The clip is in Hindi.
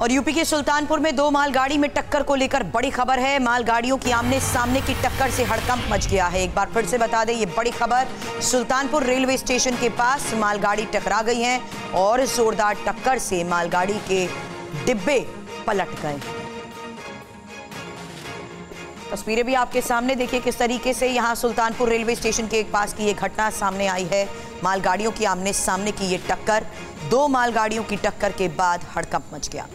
और यूपी के सुल्तानपुर में दो मालगाड़ी में टक्कर को लेकर बड़ी खबर है। मालगाड़ियों की आमने सामने की टक्कर से हड़कंप मच गया है। एक बार फिर से बता दें, ये बड़ी खबर। सुल्तानपुर रेलवे स्टेशन के पास मालगाड़ी टकरा गई है और जोरदार टक्कर से मालगाड़ी के डिब्बे पलट गए। तस्वीरें भी आपके सामने। देखिए किस तरीके से यहाँ सुल्तानपुर रेलवे स्टेशन के एक पास की ये घटना सामने आई है। मालगाड़ियों की आमने सामने की ये टक्कर, दो मालगाड़ियों की टक्कर के बाद हड़कंप मच गया।